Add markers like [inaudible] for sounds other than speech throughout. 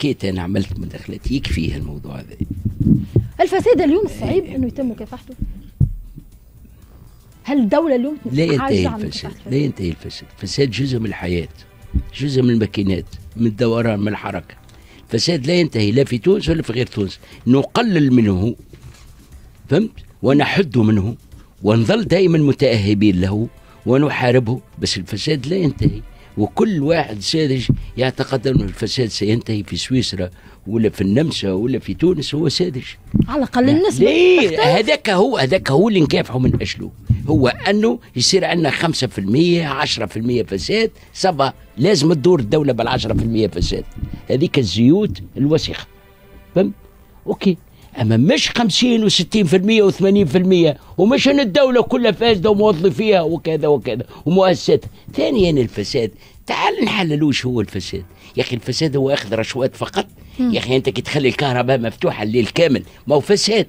حكيت أنا عملت مداخلات يكفي الموضوع هذا. الفساد اليوم صعيب إنه يتم مكافحته؟ هل الدولة اليوم لا ينتهي الفساد لا ينتهي الفساد. الفساد جزء من الحياة جزء من الماكينات من الدوران من الحركة. الفساد لا ينتهي لا في تونس ولا في غير تونس. نقلل منه فهمت؟ ونحد منه ونظل دائما متأهبين له ونحاربه. بس الفساد لا ينتهي. وكل واحد ساذج يعتقد أن الفساد سينتهي في سويسرا ولا في النمسا ولا في تونس هو ساذج. على الأقل النسبة ليه. هذاك هو هذاك هو اللي نكافحوا من أجله. هو أنه يصير عندنا 5% 10% فساد صبا لازم تدور الدولة بال 10% فساد. هذيك الزيوت الوسخه فهمت؟ OK. أما مش 50 و60% و80% ومش إن الدولة كلها فاسده وموظفيها وكذا وكذا ومؤسساتها ثانيا الفساد. تعال نحللوش هو الفساد. يا أخي الفساد هو أخذ رشوات فقط. يا أخي أنت كي تخلي الكهرباء مفتوحة الليل كامل ما هو فساد.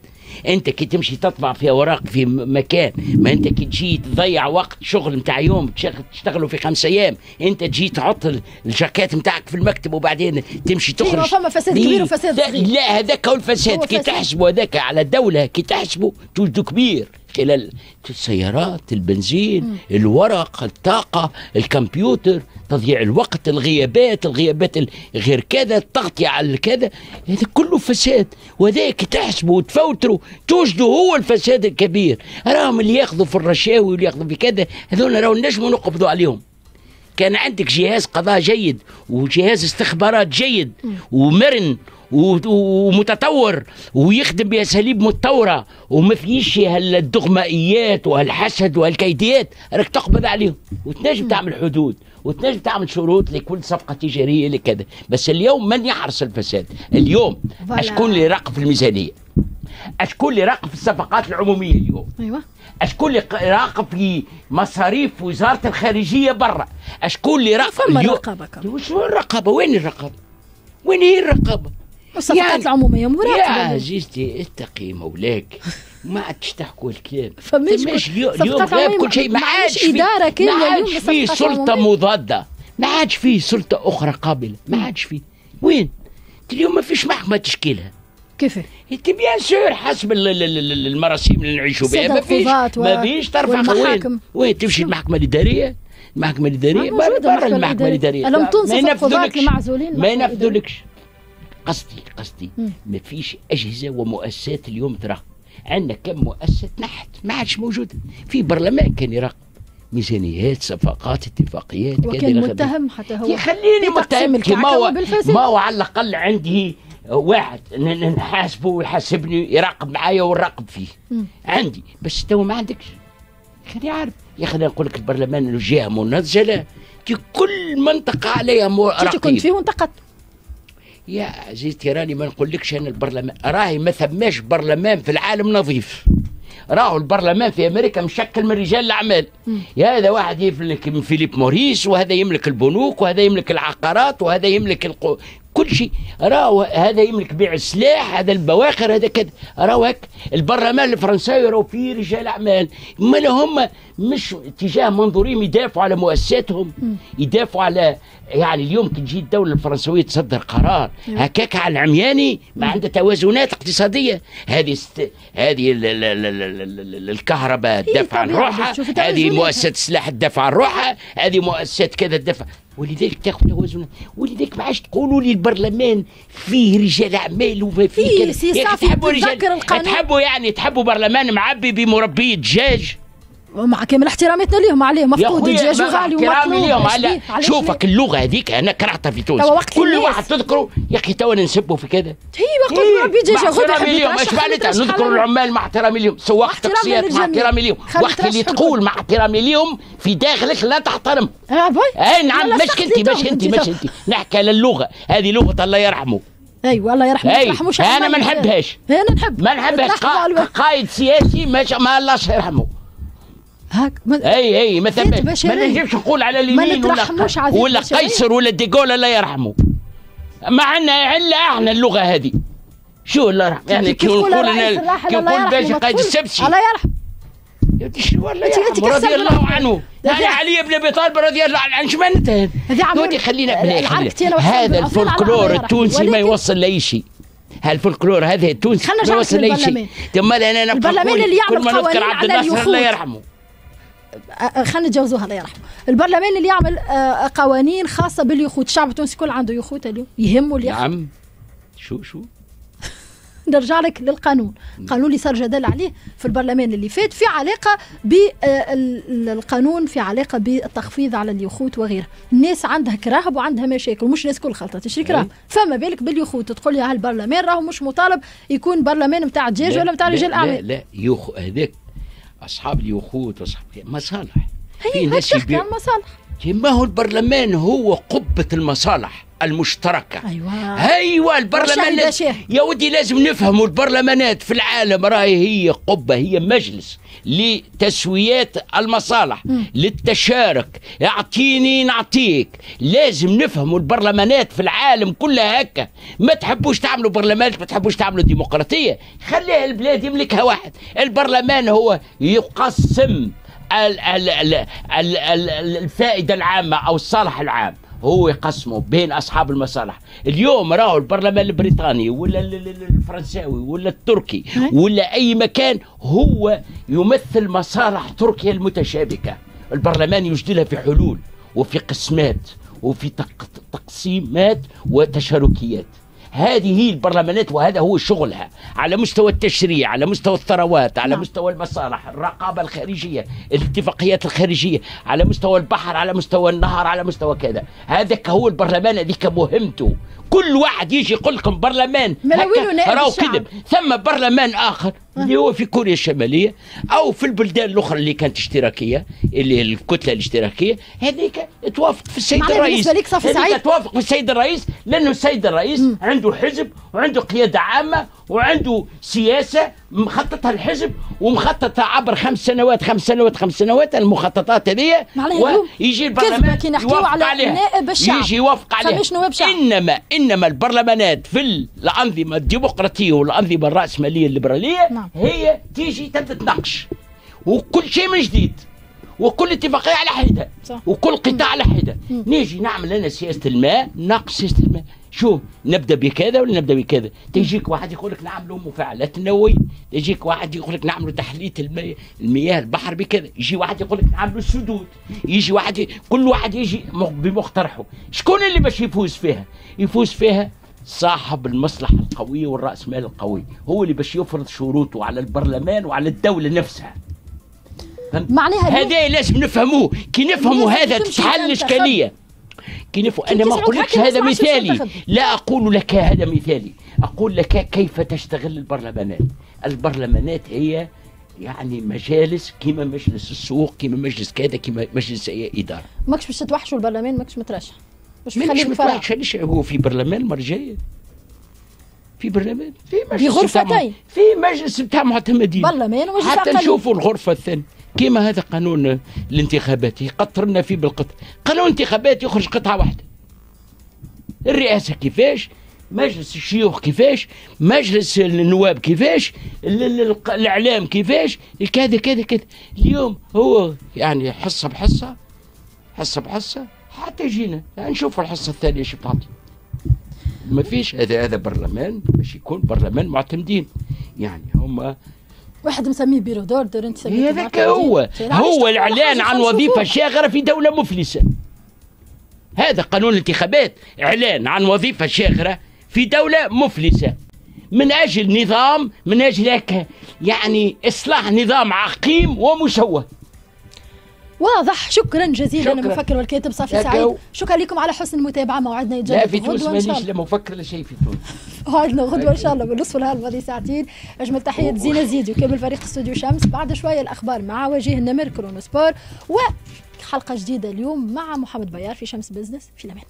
انت كي تمشي تطبع في اوراق في مكان ما انت كي تجي تضيع وقت شغل نتاع يوم تشتغلوا في خمسة أيام انت تجي تحط ال- الجاكيت نتاعك في المكتب وبعدين تمشي إيه، تخرج فما فساد؟ كبير وفساد صغير. لا هذاك هو الفساد كي. تحسبوا هذاك على الدولة كي تحسبوا توجدوا كبير خلال السيارات البنزين الورق الطاقة الكمبيوتر تضييع الوقت الغيابات الغيابات ال- غير كذا التغطية على كذا. هذا كله فساد. وذاك تحسبوا وتفوتروا توجدوا هو الفساد الكبير. راهم اللي ياخذوا في الرشاوي واللي ياخذوا في كذا هذول راهو نجموا نقبضوا عليهم. كان عندك جهاز قضاء جيد وجهاز استخبارات جيد ومرن ومتطور ويخدم بأساليب متطورة وما فيش هالدغمائيات وهالحسد وهالكيديات راك تقبض عليهم. وتنجم تعمل حدود وتنجم تعمل شروط لكل صفقة تجارية لكذا. بس اليوم من يحرص الفساد؟ اليوم. أشكون اللي يراقب في الميزانية؟ أشكون اللي يراقب في الصفقات العمومية اليوم؟ أيوه. أشكون اللي يراقب في مصاريف وزارة الخارجية برا؟ أشكون اللي يراقب فما اليوم- هو الرقابة؟ وين الرقابة؟ وين هي الرقابة؟ الصفقات يعني- العمومية يا مراقبه عزيزتي اتقي مولاك. ما عادش تحكوا الكلام. [laughs] فماش اليوم غاب كل شيء. ما عادش في إدارة ما عادش في سلطة. مضادة. ما عادش في سلطة أخرى قابلة. ما عادش في. وين؟ اليوم ما فيش محكمة تشكيلها. كيف إنت بيان سور حسب ال- ال- ال- المراسيم اللي نعيشوا بها. ما فيش ما فيش ترفع والمحاكم. وين؟ تمشي المحكمة الإدارية. المحكمة الإدارية. برا المحكمة. الإدارية. تنصف ما القضاة ينفذولكش. المعزولين؟ ما ينفذولكش قصدي قصدي ما فيش أجهزة ومؤسسات اليوم تراقب. عندنا كم مؤسسة نحت ما عادش موجودة. في برلمان كان يراقب. ميزانيات صفقات اتفاقيات كذا وكان. متهم حتى هو. يخليني متهم ما هو. ما هو على الأقل عندي واحد نحاسبه ويحاسبني يراقب معايا ونراقب فيه. مم. عندي. بس تو ما عندكش. خليني عارف يا أخي نقول لك البرلمان جهة منزلة. كي كل منطقة عليها انت كنت فيه وانتقدت يا عزيزتي راني ما نقولكش أنا البرلمان راهي ما ثماش برلمان في العالم نظيف. راهو البرلمان في أمريكا مشكل من رجال الأعمال. يا هذا واحد يملك فيليب موريس وهذا يملك البنوك وهذا يملك العقارات وهذا يملك القو... كل شيء. راهو هذا يملك بيع السلاح هذا البواخر هذا كذا. راهو هيك البرلمان الفرنساوي راهو فيه رجال أعمال. ما هم مش تجاه منظورين يدافعوا على مؤسساتهم يدافعوا على يعني اليوم كي تجي الدولة الفرنسويه تصدر قرار. هكاك على العمياني ما عندها توازنات اقتصادية. هذه است... هذه ال... ال... ال... ال... ال... ال... الكهرباء تدافع عن روحها هذه. مؤسسة السلاح تدافع عن روحها هذه مؤسسات كذا تدافع. ولذلك تاخذ توازن ولذلك ما عادش تقولوا لي البرلمان فيه رجال أعمال وما فيه كذا. صافي تحبوا رجال. تحبوا يعني تحبوا برلمان معبي بمربي دجاج؟ ومع كامل احتراماتنا ليهم عليه يا مفقود الدجاج مع وغالي احترامي ليهم على شوفك اللغة هذيك أنا كرهتها في تونس. وقت كل الناس. واحد تذكره يا أخي توا نسبوا في كذا؟ هي وقت مربي دجاج مع غدا احترامي ليهم. إيش معناتها؟ نذكر العمال مع احترامي ليهم. سواق تاكسيات مع. احترامي ليهم. وقت اللي تقول. مع احترامي ليهم في داخلك لا تحترم. باي أي نعم مش أنت مش أنت مش. أنت. نحكي على اللغة. هذه لغة الله يرحمه. أيوه الله يرحمه أي يرحموش أنا ما. نحبهاش. أنا نحب. ما نحبهاش. قائد سياسي ما الله يرحمه. هاك ما- أي أي ما ثماش ما. نجمش نقول على اليمين ولا ولا. قيصر ولا ديغول الله يرحمه. ما عندنا إلا إحنا اللغة هذه. شو الله يرحمه؟ يعني كي نقول أنا كي نقول باجي تقولش السبسي الله يرحمه. يرحمه؟ رضي الله عنه. يعني علي بن أبي طالب رضي الله عنه. شو معناتها هذه خلينا هذا الفولكلور. التونسي ما يوصل لأي شيء. هالفولكلور هذا التونسي ما يوصل لأي شيء. ثم أنا يعمل كل ما نذكر عبد الناصر الله. يرحمه. خلينا نتجاوزوها الله يرحمه البرلمان اللي يعمل آه، قوانين خاصة باليخوت. الشعب التونسي كل عنده يخوت اليوم يهمه اليخوت. نعم. شو شو؟ [laughs] نرجع لك للقانون. القانون اللي صار جدل عليه في البرلمان اللي فات في علاقة بالقانون في علاقة بالتخفيض على اليخوت وغيرها. الناس عندها كراهب وعندها مشاكل مش الناس كل خلطة. تشري كراهب. فما بالك باليخوت؟ تقول لي هالبرلمان راهو مش مطالب يكون برلمان نتاع دجاج لا، ولا نتاع لا، رجال لا أعمال. لا يخ هذاك أصحاب اليخوت واصحاب مصالح. في هي ناس تحكي يبيع عن مصالح. ما هو البرلمان هو قبة المصالح المشتركة؟ أيوة. أيوه وشاهد البرلمان. يا ودي لازم نفهموا البرلمانات في العالم راهي هي قبة هي مجلس لتسويات المصالح للتشارك. أعطيني نعطيك. لازم نفهموا البرلمانات في العالم كلها هكا. ما تحبوش تعملوا برلمانات ما تحبوش تعملوا ديمقراطية. خليها البلاد يملكها واحد. البرلمان هو يقسم ال- ال- ال- ال- ال- الفائدة العامة أو الصالح العام هو يقسمه بين أصحاب المصالح. اليوم راهو البرلمان البريطاني ولا ال- ال- ال- الفرنساوي ولا التركي ولا أي مكان هو يمثل مصالح تركيا المتشابكة. البرلمان يوجد لها في حلول وفي قسمات وفي تق- تقسيمات وتشاركيات. هذه هي البرلمانات وهذا هو شغلها. على مستوى التشريع على مستوى الثروات على نعم. مستوى المصالح الرقابة الخارجية الاتفاقيات الخارجية على مستوى البحر على مستوى النهر على مستوى كذا. هذاك هو البرلمان هذيك مهمته. كل واحد يجي يقول لكم برلمان راهو. كذب. ثم برلمان آخر. اللي هو في كوريا الشمالية أو في البلدان الأخرى اللي كانت اشتراكية اللي هي الكتلة الاشتراكية. هذيك توافق في السيد الرئيس. بالنسبة لك صافي سعيد؟ توافق في السيد الرئيس لأنه السيد الرئيس عنده حزب وعنده قيادة عامة وعنده سياسة مخططها الحزب ومخططها عبر خمس سنوات خمس سنوات خمس سنوات المخططات هذه ويجي البرلمان كي نحكيو يوافق على عليها. نائب الشعب. يجي يوافق عليها. انما إنما البرلمانات في الأنظمة الديمقراطية والأنظمة الرأسمالية الليبرالية نعم. هي تيجي تبدا تناقش وكل شيء من جديد. وكل اتفاقية على حدة. وكل قطاع على حدة. نيجي نعمل أنا سياسة الماء ناقش سياسة الماء. شو نبدأ بكذا ولا نبدأ بكذا؟ تيجيك واحد يقول لك نعملوا مفاعلات نووية يجيك واحد يقول لك نعملوا تحليه المياه المياه البحر بكذا يجي واحد يقول لك نعملوا السدود يجي واحد ي... كل واحد يجي بمقترحه. شكون اللي باش يفوز فيها؟ يفوز فيها صاحب المصلحة القوية والرأس مال القوي هو اللي باش يفرض شروطه على البرلمان وعلى الدولة نفسها؟ معناها هذا لازم نفهموه. كي نفهموا هذا تتحل أنت كي أنا ما ما هذا مثالي. لا أقول لك هذا مثالي. أقول لك كيف تستغل البرلمانات. البرلمانات هي يعني مجالس كما مجلس السوق كما مجلس كذا كما مجلس أي إدارة. ماكش باش تتوحشوا البرلمان ماكش مترشح. باش مش متوحش ليش هو في برلمان مرجعية؟ في برلمان في مجلس بغرفتين. بتاع- في مجلس بتاع معتمدين. برلمان ومجلس حتى. نشوفوا الغرفة الثانية. كيما هذا قانون الانتخابات يقطرنا فيه بالقطع قانون الانتخابات يخرج قطعة واحدة. الرئاسة كيفاش؟ مجلس الشيوخ كيفاش؟ مجلس النواب كيفاش؟ ال- ال- ال- الإعلام كيفاش؟ كذا كذا كذا. اليوم هو يعني حصة بحصة حصة بحصة. حتى جينا يعني نشوف الحصة الثانية إيش بتعطي. ما فيش هذا هذا برلمان باش يكون برلمان معتمدين. يعني هم واحد مسميه بيرو دوردر انت سميته هذاك. هو. هو الإعلان عن وظيفة؟ شاغرة في دولة مفلسة. هذا قانون الانتخابات. إعلان عن وظيفة شاغرة في دولة مفلسة. من أجل نظام من أجل يعني إصلاح نظام عقيم ومشوه واضح. شكرا جزيلا شكراً. المفكر والكاتب صافي سعيد. شكرا لكم على حسن المتابعة. موعدنا لا يتجدد في تونس مانيش الله لا مفكر لا شيء في تونس موعدنا غدوه إن شاء الله. [laughs] بالنصف النهار الماضي ساعتين. أجمل تحية زينة زيدي وكامل فريق استوديو شمس. بعد شوية الأخبار مع وجيه النمر كرونو سبور وحلقة جديدة اليوم مع محمد بيار في شمس بزنس في الأمان.